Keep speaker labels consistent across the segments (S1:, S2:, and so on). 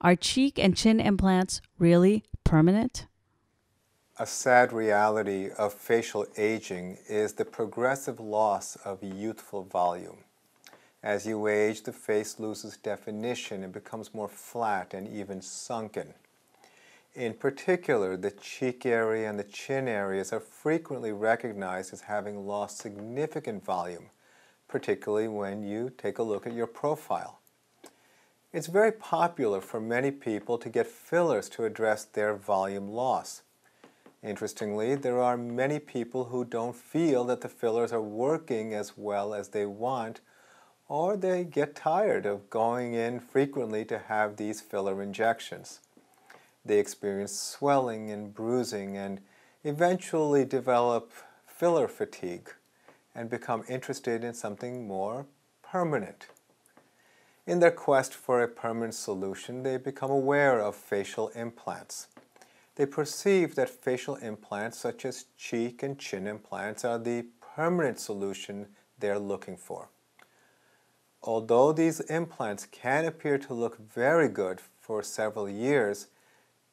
S1: Are cheek and chin implants really permanent?
S2: A sad reality of facial aging is the progressive loss of youthful volume. As you age, the face loses definition and becomes more flat and even sunken. In particular, the cheek area and the chin areas are frequently recognized as having lost significant volume, particularly when you take a look at your profile. It's very popular for many people to get fillers to address their volume loss. Interestingly, there are many people who don't feel that the fillers are working as well as they want, or they get tired of going in frequently to have these filler injections. They experience swelling and bruising and eventually develop filler fatigue and become interested in something more permanent. In their quest for a permanent solution, they become aware of facial implants. They perceive that facial implants, such as cheek and chin implants, are the permanent solution they're looking for. Although these implants can appear to look very good for several years,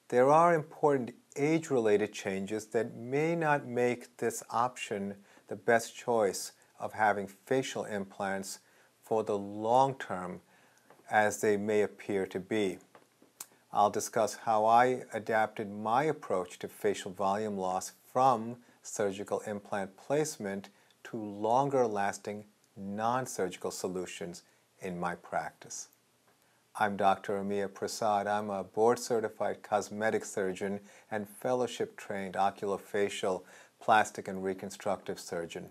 S2: there are important age-related changes that may not make this option the best choice of having facial implants for the long term as they may appear to be. I'll discuss how I adapted my approach to facial volume loss from surgical implant placement to longer lasting non-surgical solutions in my practice. I'm Dr. Amiya Prasad. I'm a board certified cosmetic surgeon and fellowship trained oculofacial plastic and reconstructive surgeon.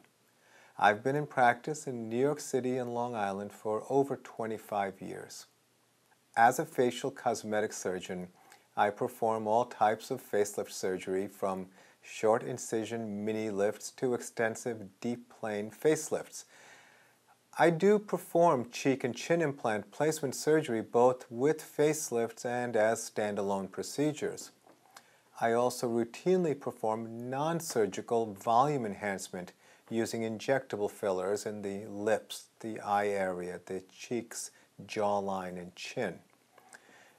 S2: I've been in practice in New York City and Long Island for over 25 years. As a facial cosmetic surgeon, I perform all types of facelift surgery from short incision mini lifts to extensive deep plane facelifts. I do perform cheek and chin implant placement surgery both with facelifts and as standalone procedures. I also routinely perform non-surgical volume enhancement using injectable fillers in the lips, the eye area, the cheeks, jawline, and chin.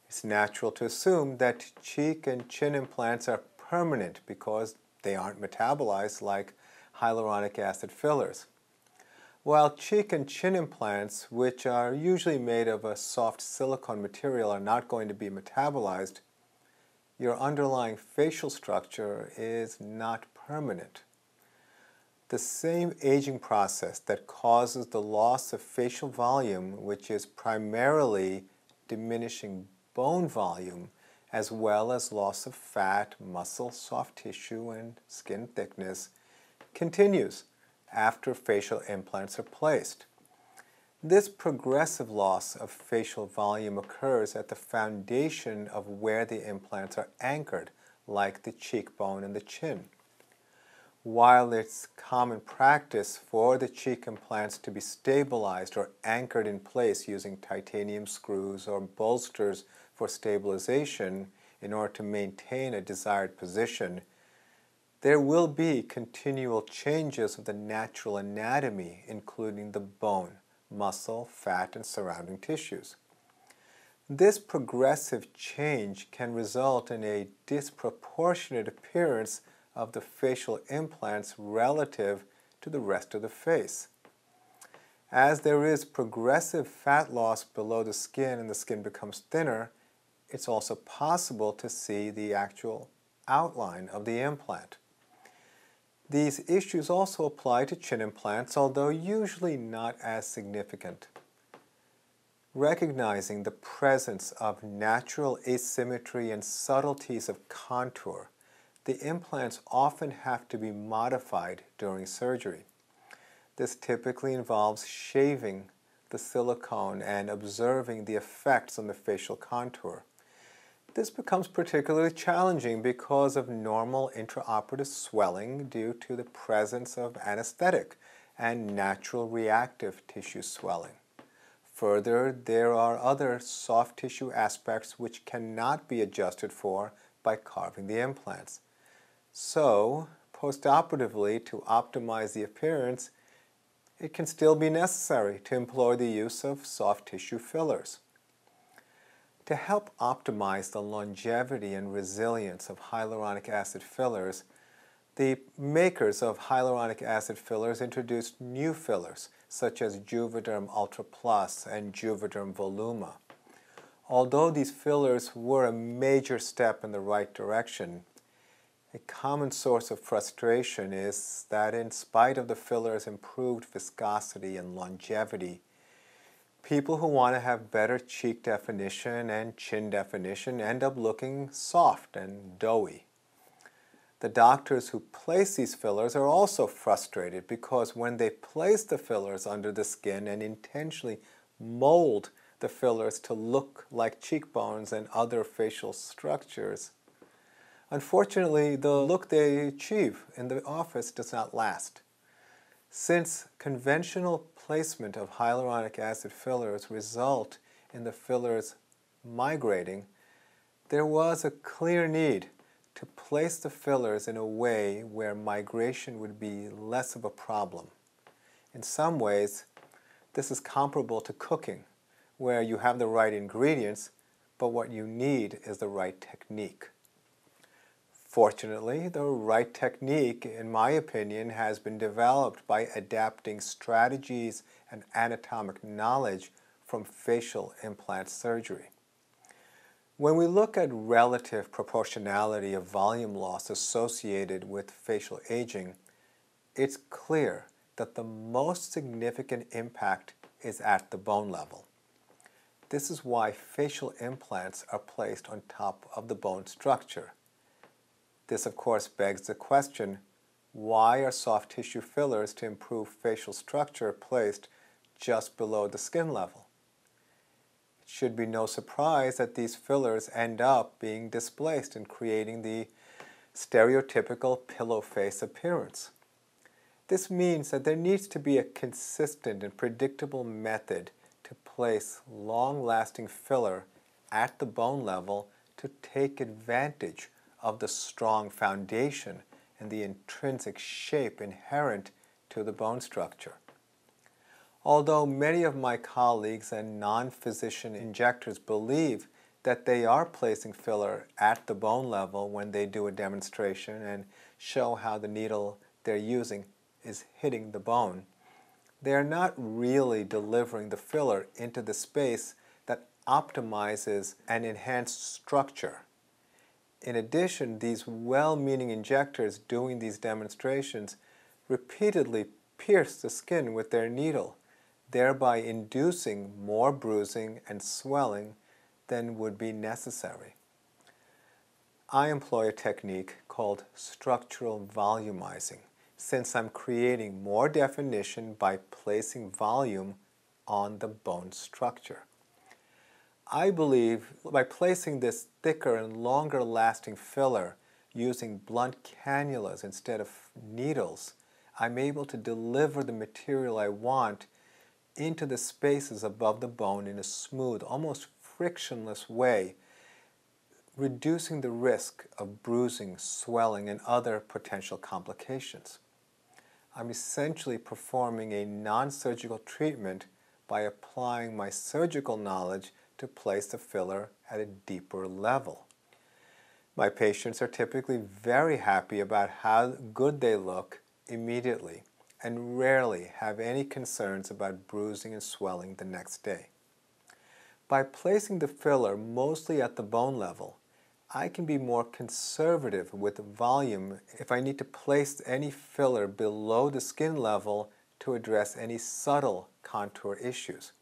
S2: It's natural to assume that cheek and chin implants are permanent because they aren't metabolized like hyaluronic acid fillers. While cheek and chin implants, which are usually made of a soft silicone material, are not going to be metabolized, your underlying facial structure is not permanent. The same aging process that causes the loss of facial volume, which is primarily diminishing bone volume, as well as loss of fat, muscle, soft tissue, and skin thickness, continues after facial implants are placed. This progressive loss of facial volume occurs at the foundation of where the implants are anchored, like the cheekbone and the chin. While it's common practice for the cheek implants to be stabilized or anchored in place using titanium screws or bolsters for stabilization in order to maintain a desired position, there will be continual changes of the natural anatomy, including the bone, muscle, fat, and surrounding tissues. This progressive change can result in a disproportionate appearance of the facial implants relative to the rest of the face. As there is progressive fat loss below the skin and the skin becomes thinner, it's also possible to see the actual outline of the implant. These issues also apply to chin implants, although usually not as significant. Recognizing the presence of natural asymmetry and subtleties of contour the implants often have to be modified during surgery. This typically involves shaving the silicone and observing the effects on the facial contour. This becomes particularly challenging because of normal intraoperative swelling due to the presence of anesthetic and natural reactive tissue swelling. Further, there are other soft tissue aspects which cannot be adjusted for by carving the implants. So, postoperatively, to optimize the appearance, it can still be necessary to employ the use of soft tissue fillers. To help optimize the longevity and resilience of hyaluronic acid fillers, the makers of hyaluronic acid fillers introduced new fillers such as Juvederm Ultra Plus and Juvederm Voluma. Although these fillers were a major step in the right direction, a common source of frustration is that in spite of the filler's improved viscosity and longevity, people who want to have better cheek definition and chin definition end up looking soft and doughy. The doctors who place these fillers are also frustrated because when they place the fillers under the skin and intentionally mold the fillers to look like cheekbones and other facial structures, unfortunately, the look they achieve in the office does not last. Since conventional placement of hyaluronic acid fillers result in the fillers migrating, there was a clear need to place the fillers in a way where migration would be less of a problem. In some ways, this is comparable to cooking, where you have the right ingredients, but what you need is the right technique. Fortunately, the right technique, in my opinion, has been developed by adapting strategies and anatomic knowledge from facial implant surgery. When we look at relative proportionality of volume loss associated with facial aging, it's clear that the most significant impact is at the bone level. This is why facial implants are placed on top of the bone structure. This, of course, begs the question why are soft tissue fillers to improve facial structure placed just below the skin level? It should be no surprise that these fillers end up being displaced and creating the stereotypical pillow face appearance. This means that there needs to be a consistent and predictable method to place long-lasting filler at the bone level to take advantage of the strong foundation and the intrinsic shape inherent to the bone structure. Although many of my colleagues and non-physician injectors believe that they are placing filler at the bone level when they do a demonstration and show how the needle they're using is hitting the bone, they are not really delivering the filler into the space that optimizes an enhanced structure. In addition, these well-meaning injectors doing these demonstrations repeatedly pierce the skin with their needle thereby inducing more bruising and swelling than would be necessary. I employ a technique called structural volumizing since I'm creating more definition by placing volume on the bone structure. I believe by placing this thicker and longer lasting filler using blunt cannulas instead of needles, I'm able to deliver the material I want into the spaces above the bone in a smooth, almost frictionless way, reducing the risk of bruising, swelling, and other potential complications. I'm essentially performing a non-surgical treatment by applying my surgical knowledge to place the filler at a deeper level. My patients are typically very happy about how good they look immediately and rarely have any concerns about bruising and swelling the next day. By placing the filler mostly at the bone level, I can be more conservative with volume if I need to place any filler below the skin level to address any subtle contour issues.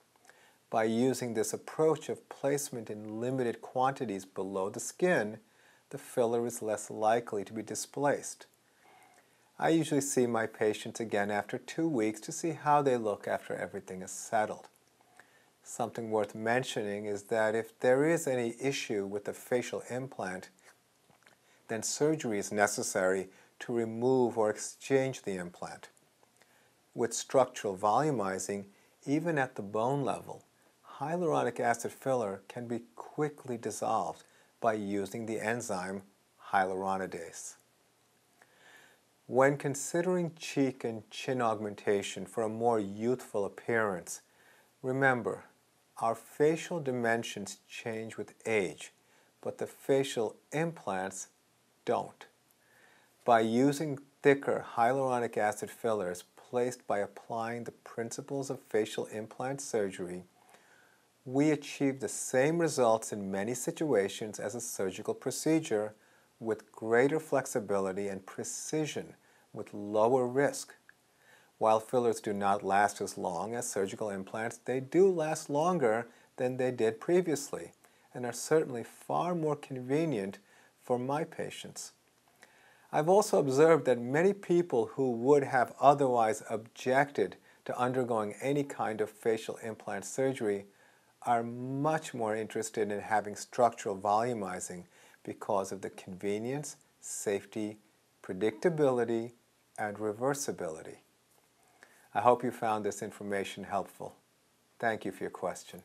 S2: By using this approach of placement in limited quantities below the skin, the filler is less likely to be displaced. I usually see my patients again after two weeks to see how they look after everything is settled. Something worth mentioning is that if there is any issue with the facial implant, then surgery is necessary to remove or exchange the implant. With structural volumizing, even at the bone level, hyaluronic acid filler can be quickly dissolved by using the enzyme hyaluronidase. When considering cheek and chin augmentation for a more youthful appearance, remember, our facial dimensions change with age, but the facial implants don't. By using thicker hyaluronic acid fillers placed by applying the principles of facial implant surgery, we achieve the same results in many situations as a surgical procedure with greater flexibility and precision with lower risk. While fillers do not last as long as surgical implants, they do last longer than they did previously and are certainly far more convenient for my patients. I've also observed that many people who would have otherwise objected to undergoing any kind of facial implant surgery are much more interested in having structural volumizing because of the convenience, safety, predictability, and reversibility. I hope you found this information helpful. Thank you for your question.